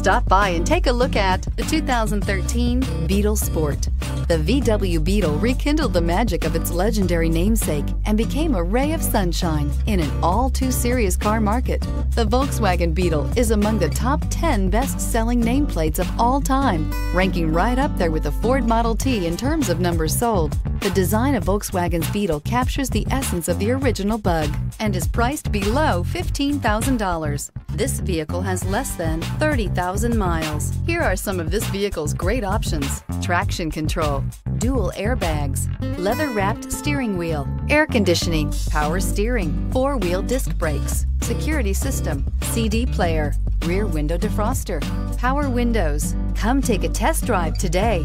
Stop by and take a look at the 2013 Beetle Sport. The VW Beetle rekindled the magic of its legendary namesake and became a ray of sunshine in an all too serious car market. The Volkswagen Beetle is among the top 10 best selling nameplates of all time, ranking right up there with the Ford Model T in terms of numbers sold. The design of Volkswagen's Beetle captures the essence of the original bug and is priced below $15,000. This vehicle has less than 30,000 miles. Here are some of this vehicle's great options. Traction control, dual airbags, leather-wrapped steering wheel, air conditioning, power steering, four-wheel disc brakes, security system, CD player, rear window defroster, power windows. Come take a test drive today.